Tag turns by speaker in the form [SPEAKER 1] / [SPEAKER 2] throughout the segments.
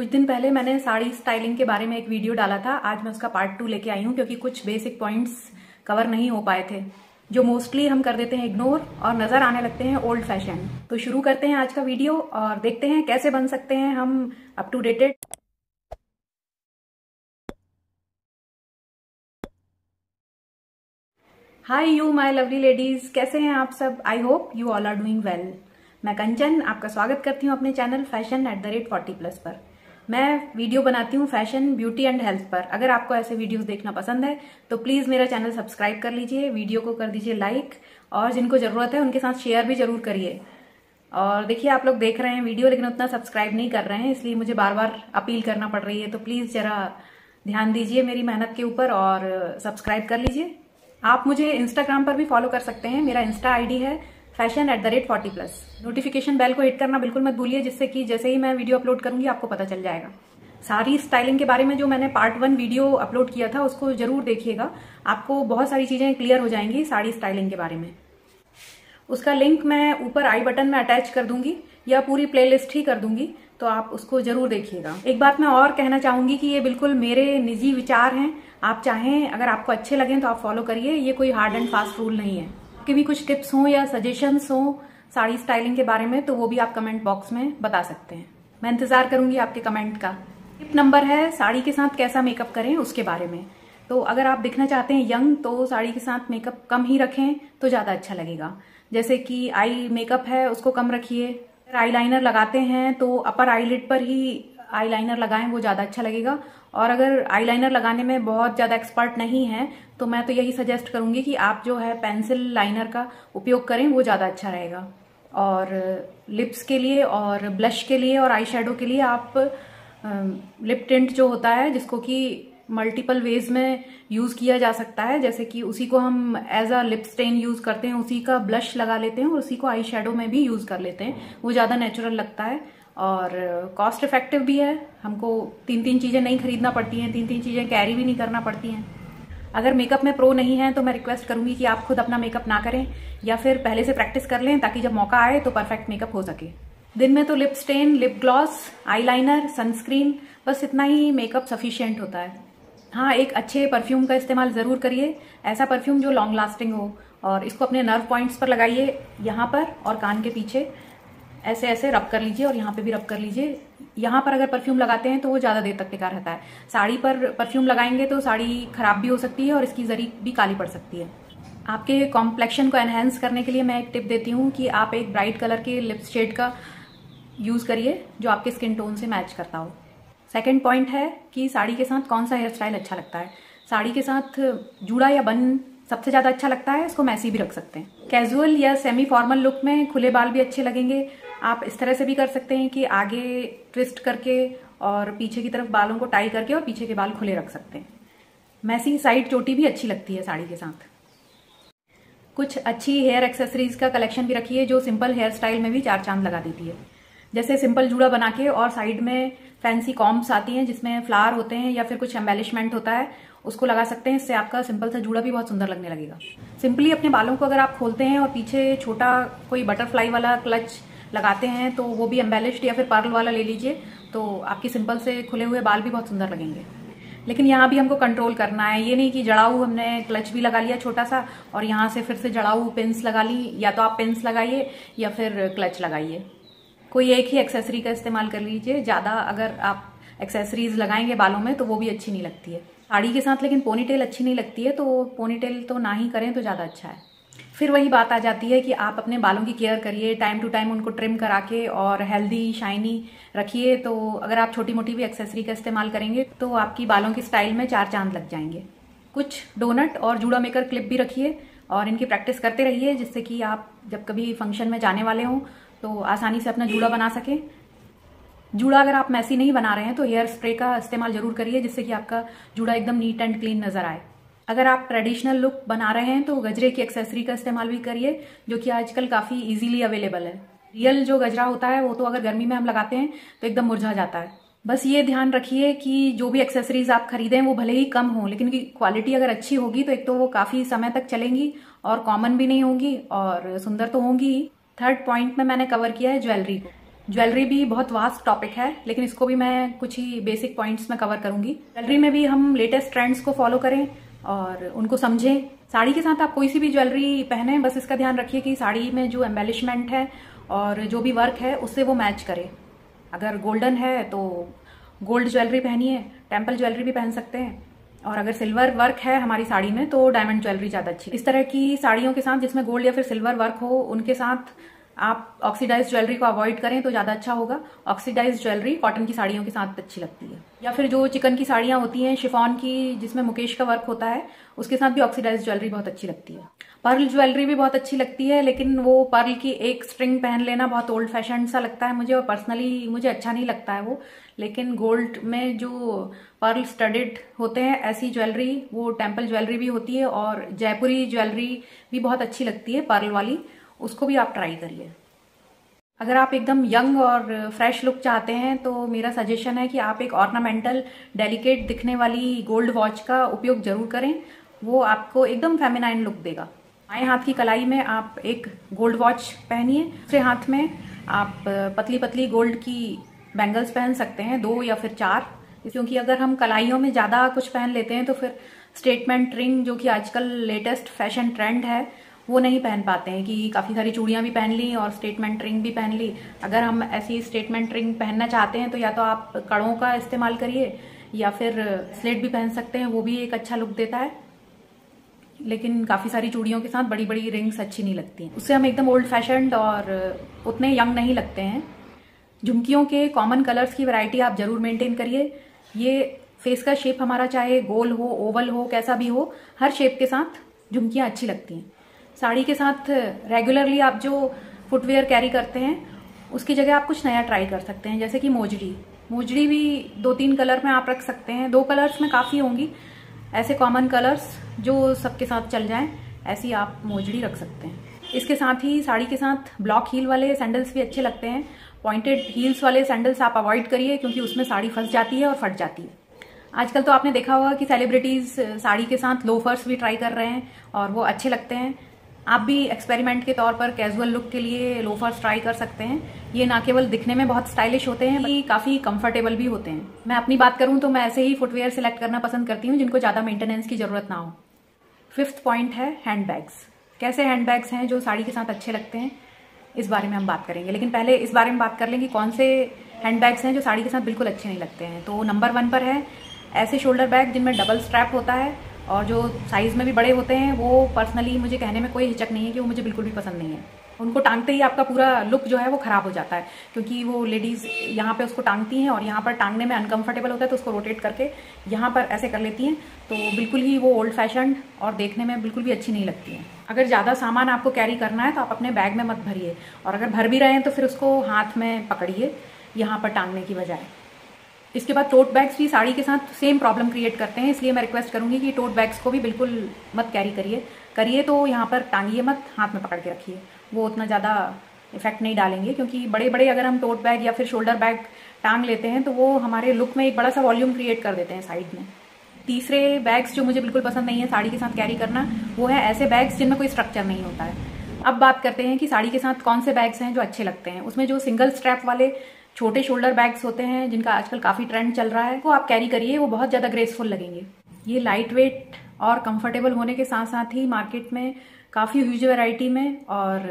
[SPEAKER 1] कुछ दिन पहले मैंने साड़ी स्टाइलिंग के बारे में एक वीडियो डाला था। आज मैं उसका पार्ट टू लेके आई हूँ, क्योंकि कुछ बेसिक पॉइंट्स कवर नहीं हो पाए थे, जो मोस्टली हम कर देते हैं इग्नोर और नज़र आने लगते हैं ओल्ड फ़ैशन तो शुरू करते हैं आज का वीडियो और देखते हैं कैसे बन सकते हैं हम up to dated hi you my lovely ladies कैसे हैं आप सब? I hope you all are doing well मैं कंचन, आपका स्वागत करती हूँ अपने channel fashion at the rate forty plus पर। मैं वीडियो बनाती हूँ फ़ैशन, ब्यूटी एंड हेल्थ पर। अगर आपको ऐसे वीडियोस देखना पसंद है तो प्लीज़ मेरा चैनल सब्सक्राइब कर लीजिए, वीडियो को कर दीजिए लाइक, और जिनको ज़रूरत है उनके साथ शेयर भी ज़रूर करिए। और देखिए, आप लोग देख रहे हैं वीडियो, लेकिन उतना सब्सक्राइब नहीं कर रहे हैं, इसलिए मुझे बार बार अपील करना पड़ रही है। तो प्लीज़ जरा ध्यान दीजिए मेरी मेहनत के ऊपर और सब्सक्राइब कर लीजिए। आप मुझे इंस्टाग्राम पर भी फॉलो कर सकते हैं। मेरा इंस्टा आईडी है fashion at the rate forty plus notification bell को हिट करना बिल्कुल मत भूलिए, जिससे कि जैसे ही मैं वीडियो अपलोड करूँगी, आपको पता चल जाएगा। सारी स्टाइलिंग के बारे में जो मैंने पार्ट वन वीडियो अपलोड किया था, उसको ज़रूर देखिएगा। आपको बहुत सारी चीज़ें क्लियर हो जाएँगी साड़ी स्टाइलिंग के बारे में। उसका लिंक मैं ऊपर आई बटन में अटैच कर दूँगी, या पूरी प्लेलिस्ट ही कर दूँगी तो आप उसको ज़रूर देखिएगा। एक बात मैं और कहना चाहूँगी कि ये बिल्कुल मेरे निजी विचार हैं। आप चाहें, अगर आपको अच्छे लगें तो आप फॉलो करिए। ये कोई हार्ड एंड फास्ट रूल नहीं है। आपके भी कुछ टिप्स हों या सजेशंस हों साड़ी स्टाइलिंग के बारे में तो वो भी आप कमेंट बॉक्स में बता सकते हैं। मैं इंतज़ार करूँगी आपके कमेंट का। टिप नंबर है, साड़ी के साथ कैसा मेकअप करें उसके बारे में। तो अगर आप दिखना चाहते हैं यंग तो साड़ी के साथ मेकअप कम ही रखें तो ज़्यादा अच्छा लगेगा। जैसे कि आई मेकअप है, उसको कम रखिए। आई लाइनर लगाते हैं तो अपर आईलिड पर ही आईलाइनर लगाएँ, वो ज़्यादा अच्छा लगेगा। और अगर आईलाइनर लगाने में बहुत ज़्यादा एक्सपर्ट नहीं है तो मैं तो यही सजेस्ट करूँगी कि आप जो है पेंसिल लाइनर का उपयोग करें, वो ज़्यादा अच्छा रहेगा। और लिप्स के लिए और ब्लश के लिए और आई के लिए आप लिप टिंट जो होता है, जिसको कि मल्टीपल वेज में यूज़ किया जा सकता है, जैसे कि उसी को हम as a lip stain use करते हैं, उसी का ब्लश लगा लेते हैं और उसी को आई शेडो में भी यूज़ कर लेते हैं। वो ज़्यादा नेचुरल लगता है। और कॉस्ट इफ़ेक्टिव भी है। हमको तीन तीन चीज़ें नहीं खरीदना पड़ती हैं तीन तीन चीज़ें कैरी भी नहीं करना पड़ती हैं। अगर मेकअप में प्रो नहीं है तो मैं रिक्वेस्ट करूँगी कि आप खुद अपना मेकअप ना करें, या फिर पहले से प्रैक्टिस कर लें, ताकि जब मौका आए तो परफेक्ट मेकअप हो सके। दिन में तो lip stain lip gloss eyeliner sunscreen बस इतना ही मेकअप सफिशियंट होता है। हाँ एक अच्छे परफ्यूम का इस्तेमाल ज़रूर करिए। ऐसा परफ्यूम जो लॉन्ग लास्टिंग हो, और इसको अपने नर्व पॉइंट्स पर लगाइए, यहाँ पर और कान के पीछे। ऐसे ऐसे रब कर लीजिए और यहाँ पे भी रब कर लीजिए। यहाँ पर अगर परफ्यूम लगाते हैं तो वो ज़्यादा देर तक टिका रहता है। साड़ी पर परफ्यूम लगाएँगे तो साड़ी खराब भी हो सकती है और इसकी जरी भी काली पड़ सकती है। आपके कॉम्प्लेक्शन को एनहेंस करने के लिए मैं एक टिप देती हूँ कि आप एक ब्राइट कलर के लिप शेड का यूज़ करिए जो आपके स्किन टोन से मैच करता हो। सेकेंड पॉइंट है कि साड़ी के साथ कौन सा हेयर स्टाइल अच्छा लगता है? साड़ी के साथ जुड़ा या बन सबसे ज़्यादा अच्छा लगता है इसको मैसी भी रख सकते हैं। कैजुअल या सेमी फॉर्मल लुक में खुले बाल भी अच्छे लगेंगे। आप इस तरह से भी कर सकते हैं कि आगे ट्विस्ट करके और पीछे की तरफ़ बालों को टाई करके और पीछे के बाल खुले रख सकते हैं। मैसी साइड चोटी भी अच्छी लगती है साड़ी के साथ। कुछ अच्छी हेयर एक्सेसरीज का कलेक्शन भी रखिए, जो सिंपल हेयर स्टाइल में भी चार चाँद लगा देती है। जैसे सिंपल जूड़ा बना के और साइड में फैंसी कॉम्स आती हैं जिसमें फ्लावर होते हैं या फिर कुछ एम्बेलिशमेंट होता है, उसको लगा सकते हैं। इससे आपका सिंपल सा जूड़ा भी बहुत सुंदर लगने लगेगा। सिंपली अपने बालों को अगर आप खोलते हैं और पीछे छोटा कोई बटरफ्लाई वाला क्लच लगाते हैं तो वो भी एम्बेलिश्ड या फिर पर्ल वाला ले लीजिए तो आपकी सिंपल से खुले हुए बाल भी बहुत सुंदर लगेंगे। लेकिन यहाँ भी हमको कंट्रोल करना है। ये नहीं कि जड़ाऊ हमने क्लच भी लगा लिया छोटा सा और यहाँ से फिर से जड़ाऊ पिंस लगा ली, या तो आप पिंस लगाइए या फिर क्लच लगाइए। कोई एक ही एक्सेसरी का इस्तेमाल कर लीजिए। ज़्यादा अगर आप एक्सेसरीज लगाएँगे बालों में तो वो भी अच्छी नहीं लगती है। साड़ी के साथ लेकिन पोनीटेल अच्छी नहीं लगती है तो पोनीटेल तो ना ही करें तो ज़्यादा अच्छा है। फिर वही बात आ जाती है कि आप अपने बालों की केयर करिए टाइम टू टाइम उनको ट्रिम करा के और हेल्दी शाइनी रखिए। तो अगर आप छोटी मोटी भी एक्सेसरी का इस्तेमाल करेंगे तो आपकी बालों की स्टाइल में चार चाँद लग जाएँगे। कुछ डोनट और जूड़ा मेकर क्लिप भी रखिए और इनकी प्रैक्टिस करते रहिए, जिससे कि आप जब कभी फ़ंक्शन में जाने वाले हों तो आसानी से अपना जूड़ा बना सकें। जूड़ा अगर आप मैसी नहीं बना रहे हैं तो हेयर स्प्रे का इस्तेमाल ज़रूर करिए, जिससे कि आपका जूड़ा एकदम नीट एंड क्लीन नज़र आए। अगर आप ट्रेडिशनल लुक बना रहे हैं तो गजरे की एक्सेसरी का इस्तेमाल भी करिए, जो कि आजकल काफ़ी इजीली अवेलेबल है। रियल जो गजरा होता है, वो तो अगर गर्मी में हम लगाते हैं तो एकदम मुरझा जाता है। बस ये ध्यान रखिए कि जो भी एक्सेसरीज आप खरीदें, वो भले ही कम हो, लेकिन क्वालिटी अगर अच्छी होगी तो एक तो वो काफ़ी समय तक चलेंगी, और कॉमन भी नहीं होंगी, और सुंदर तो होंगी थर्ड पॉइंट में मैंने कवर किया है ज्वेलरी को। ज्वेलरी भी बहुत वास्ट टॉपिक है, लेकिन इसको भी मैं कुछ ही बेसिक पॉइंट्स में कवर करूँगी। ज्वेलरी में भी हम लेटेस्ट ट्रेंड्स को फॉलो करें और उनको समझें। साड़ी के साथ आप कोई सी भी ज्वेलरी पहने, बस इसका ध्यान रखिए कि साड़ी में जो एम्बेलिशमेंट है और जो भी वर्क है, उससे वो मैच करे। अगर गोल्डन है तो गोल्ड ज्वेलरी पहनिए टेंपल ज्वेलरी भी पहन सकते हैं। और अगर सिल्वर वर्क है हमारी साड़ी में तो डायमंड ज्वेलरी ज़्यादा अच्छी। इस तरह की साड़ियों के साथ जिसमें गोल्ड या फिर सिल्वर वर्क हो, उनके साथ आप ऑक्सीडाइज ज्वेलरी को अवॉइड करें तो ज़्यादा अच्छा होगा। ऑक्सीडाइज ज्वेलरी कॉटन की साड़ियों के साथ अच्छी लगती है। या फिर जो चिकन की साड़ियाँ होती हैं शिफॉन की, जिसमें मुकेश का वर्क होता है, उसके साथ भी ऑक्सीडाइज ज्वेलरी बहुत अच्छी लगती है। पर्ल ज्वेलरी भी बहुत अच्छी लगती है, लेकिन वो पर्ल की एक स्ट्रिंग पहन लेना बहुत ओल्ड फ़ैशन सा लगता है मुझे और पर्सनली मुझे अच्छा नहीं लगता है वो। लेकिन गोल्ड में जो पर्ल स्टडेड होते हैं, ऐसी ज्वेलरी वो टेंपल ज्वेलरी भी होती है और जयपुरी ज्वेलरी भी बहुत अच्छी लगती है पर्ल वाली। उसको भी आप ट्राई करिए। अगर आप एकदम यंग और फ्रेश लुक चाहते हैं तो मेरा सजेशन है कि आप एक ऑर्नामेंटल डेलिकेट दिखने वाली गोल्ड वॉच का उपयोग ज़रूर करें। वो आपको एकदम फेमिनाइन लुक देगा। बाएँ हाथ की कलाई में आप एक गोल्ड वॉच पहनिए। दूसरे हाथ में आप पतली पतली गोल्ड की बैंगल्स पहन सकते हैं, दो या फिर चार। क्योंकि अगर हम कलाइयों में ज़्यादा कुछ पहन लेते हैं तो फिर स्टेटमेंट रिंग जो कि आजकल लेटेस्ट फ़ैशन ट्रेंड है वो नहीं पहन पाते हैं कि काफ़ी सारी चूड़ियाँ भी पहन ली और स्टेटमेंट रिंग भी पहन ली। अगर हम ऐसी स्टेटमेंट रिंग पहनना चाहते हैं तो या तो आप कड़ों का इस्तेमाल करिए, या फिर स्लेट भी पहन सकते हैं, वो भी एक अच्छा लुक देता है। लेकिन काफ़ी सारी चूड़ियों के साथ बड़ी बड़ी रिंग्स अच्छी नहीं लगती हैं। उससे हम एकदम ओल्ड फ़ैशन और उतने यंग नहीं लगते हैं। झुमकियों के कॉमन कलर्स की वैरायटी आप ज़रूर मेंटेन करिए। ये फेस का शेप हमारा चाहे गोल हो ओवल हो, कैसा भी हो, हर शेप के साथ झुमकियाँ अच्छी लगती हैं। साड़ी के साथ रेगुलरली आप जो फुटवेयर कैरी करते हैं, उसकी जगह आप कुछ नया ट्राई कर सकते हैं, जैसे कि मोजड़ी। मोजड़ी भी दो तीन कलर में आप रख सकते हैं। दो कलर्स में काफ़ी होंगी। ऐसे कॉमन कलर्स जो सबके साथ चल जाएँ, ऐसी आप मोजड़ी रख सकते हैं। इसके साथ ही साड़ी के साथ ब्लॉक हील वाले सैंडल्स भी अच्छे लगते हैं। पॉइंटेड हील्स वाले सैंडल्स आप अवॉइड करिए, क्योंकि उसमें साड़ी फंस जाती है और फट जाती है। आजकल तो आपने देखा होगा कि सेलिब्रिटीज साड़ी के साथ लोफर्स भी ट्राई कर रहे हैं और वो अच्छे लगते हैं। आप भी एक्सपेरिमेंट के तौर पर कैजुअल लुक के लिए लोफर्स ट्राई कर सकते हैं। ये ना केवल दिखने में बहुत स्टाइलिश होते हैं, बल्कि काफ़ी कंफर्टेबल भी होते हैं। मैं अपनी बात करूँ तो मैं ऐसे ही फुटवेयर सिलेक्ट करना पसंद करती हूँ, जिनको ज़्यादा मेंटेनेंस की ज़रूरत ना हो। फिफ्थ पॉइंट है हैंड बैग्स कैसे हैंड बैग्स हैं जो साड़ी के साथ अच्छे लगते हैं, इस बारे में हम बात करेंगे। लेकिन पहले इस बारे में बात कर लेंगे कौन से हैंड बैग्स हैं जो साड़ी के साथ बिल्कुल अच्छे नहीं लगते हैं। तो नंबर वन पर है ऐसे शोल्डर बैग जिनमें डबल स्ट्रैप होता है और जो साइज़ में भी बड़े होते हैं, वो पर्सनली मुझे कहने में कोई हिचक नहीं है कि वो मुझे बिल्कुल भी पसंद नहीं है। उनको टांगते ही आपका पूरा लुक जो है वो खराब हो जाता है, क्योंकि वो लेडीज़ यहाँ पे उसको टांगती हैं और यहाँ पर टांगने में अनकंफर्टेबल होता है तो उसको रोटेट करके यहाँ पर ऐसे कर लेती हैं तो बिल्कुल ही वो ओल्ड फ़ैशन और देखने में बिल्कुल भी अच्छी नहीं लगती हैं। अगर ज़्यादा सामान आपको कैरी करना है तो आप अपने बैग में मत भरिए और अगर भर भी रहे हैं तो फिर उसको हाथ में पकड़िए, यहाँ पर टांगने की बजाय। इसके बाद टोट बैग्स भी साड़ी के साथ सेम प्रॉब्लम क्रिएट करते हैं, इसलिए मैं रिक्वेस्ट करूँगी कि टोट बैग्स को भी बिल्कुल मत कैरी करिए। करिए तो यहाँ पर टांगिए मत, हाथ में पकड़ के रखिए। वो उतना ज़्यादा इफ़ेक्ट नहीं डालेंगे, क्योंकि बड़े बड़े अगर हम टोट बैग या फिर शोल्डर बैग टांग लेते हैं तो वो हमारे लुक में एक बड़ा सा वॉल्यूम क्रिएट कर देते हैं साइड में। तीसरे बैग्स जो मुझे बिल्कुल पसंद नहीं है साड़ी के साथ कैरी करना, वो है ऐसे बैग्स जिनमें कोई स्ट्रक्चर नहीं होता है। अब बात करते हैं कि साड़ी के साथ कौन से बैग्स हैं जो अच्छे लगते हैं। उसमें जो सिंगल स्ट्रैप वाले छोटे शोल्डर बैग्स होते हैं, जिनका आजकल काफ़ी ट्रेंड चल रहा है, वो आप कैरी करिए, वो बहुत ज़्यादा ग्रेसफुल लगेंगे। ये लाइट वेट और कंफर्टेबल होने के साथ साथ ही मार्केट में काफ़ी ह्यूज वेराइटी में और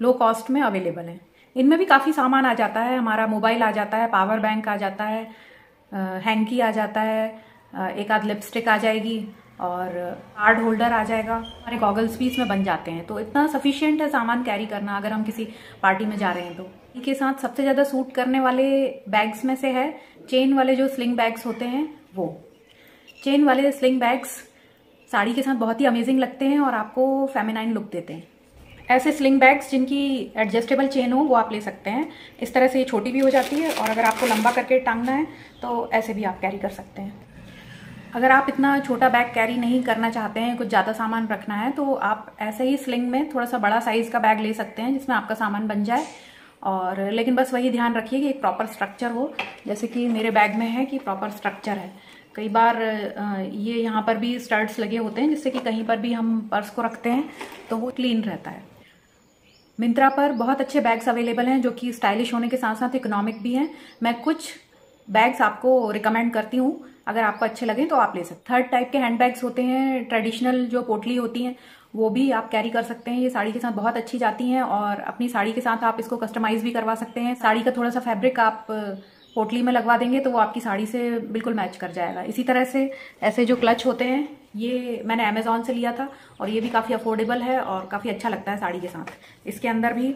[SPEAKER 1] लो कॉस्ट में अवेलेबल है। इनमें भी काफ़ी सामान आ जाता है, हमारा मोबाइल आ जाता है पावर बैंक आ जाता है हैंकी आ जाता है एक आध लिपस्टिक आ जाएगी और कार्ड होल्डर आ जाएगा, हमारे गॉगल्स भी इसमें बन जाते हैं। तो इतना सफिशियंट है सामान कैरी करना, अगर हम किसी पार्टी में जा रहे हैं तो। के साथ सबसे ज़्यादा सूट करने वाले बैग्स में से है चेन वाले जो स्लिंग बैग्स होते हैं, वो। चेन वाले स्लिंग बैग्स साड़ी के साथ बहुत ही अमेजिंग लगते हैं और आपको फेमिनाइन लुक देते हैं। ऐसे स्लिंग बैग्स जिनकी एडजस्टेबल चेन हो, वो आप ले सकते हैं। इस तरह से ये छोटी भी हो जाती है और अगर आपको लंबा करके टांगना है तो ऐसे भी आप कैरी कर सकते हैं। अगर आप इतना छोटा बैग कैरी नहीं करना चाहते हैं, कुछ ज़्यादा सामान रखना है तो आप ऐसे ही स्लिंग में थोड़ा सा बड़ा साइज़ का बैग ले सकते हैं, जिसमें आपका सामान बन जाए। और, लेकिन बस वही ध्यान रखिए कि एक प्रॉपर स्ट्रक्चर हो, जैसे कि मेरे बैग में है कि प्रॉपर स्ट्रक्चर है। कई बार ये यहाँ पर भी स्टर्ट्स लगे होते हैं, जिससे कि कहीं पर भी हम पर्स को रखते हैं तो वो क्लीन रहता है। मिंत्रा पर बहुत अच्छे बैग्स अवेलेबल हैं, जो कि स्टाइलिश होने के साथ साथ इकोनॉमिक भी हैं। मैं कुछ बैग्स आपको रिकमेंड करती हूँ अगर आपको अच्छे लगे तो आप ले सकते थर्ड टाइप के हैंड बैग्स होते हैं ट्रेडिशनल जो पोटली होती हैं, वो भी आप कैरी कर सकते हैं। ये साड़ी के साथ बहुत अच्छी जाती हैं और अपनी साड़ी के साथ आप इसको कस्टमाइज भी करवा सकते हैं। साड़ी का थोड़ा सा फैब्रिक आप पोटली में लगवा देंगे तो वो आपकी साड़ी से बिल्कुल मैच कर जाएगा। इसी तरह से ऐसे जो क्लच होते हैं, ये मैंने अमेजोन से लिया था और ये भी काफ़ी अफोर्डेबल है और काफ़ी अच्छा लगता है साड़ी के साथ। इसके अंदर भी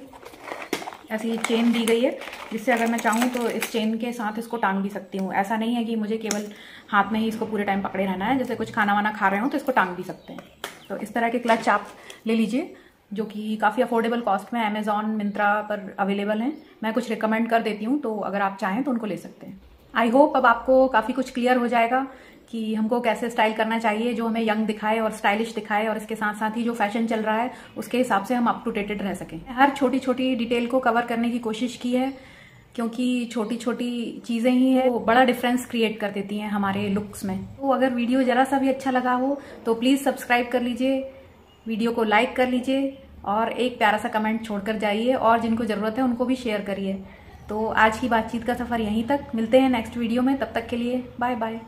[SPEAKER 1] ऐसी चेन दी गई है, जिससे अगर मैं चाहूँ तो इस चेन के साथ इसको टांग भी सकती हूँ। ऐसा नहीं है कि मुझे केवल हाथ में ही इसको पूरे टाइम पकड़े रहना है। जैसे कुछ खाना वाना खा रहे हो तो इसको टांग भी सकते हैं। तो इस तरह के क्लच आप ले लीजिए, जो कि काफ़ी अफोर्डेबल कॉस्ट में अमेजोन मिंत्रा पर अवेलेबल हैं। मैं कुछ रिकमेंड कर देती हूँ तो अगर आप चाहें तो उनको ले सकते हैं। आई होप अब आपको काफ़ी कुछ क्लियर हो जाएगा। कि हमको कैसे स्टाइल करना चाहिए, जो हमें यंग दिखाए और स्टाइलिश दिखाए और इसके साथ साथ ही जो फ़ैशन चल रहा है, उसके हिसाब से हम अप टू डेटेड रह सकें। हर छोटी छोटी डिटेल को कवर करने की कोशिश की है, क्योंकि छोटी छोटी चीज़ें ही है, वो बड़ा डिफरेंस क्रिएट कर देती हैं हमारे लुक्स में। तो अगर वीडियो ज़रा सा भी अच्छा लगा हो तो प्लीज़ सब्सक्राइब कर लीजिए वीडियो को लाइक कर लीजिए, और एक प्यारा सा कमेंट छोड़कर जाइए, और जिनको ज़रूरत है, उनको भी शेयर करिए। तो आज की बातचीत का सफ़र यहीं तक, मिलते हैं नेक्स्ट वीडियो में, तब तक के लिए बाय बाय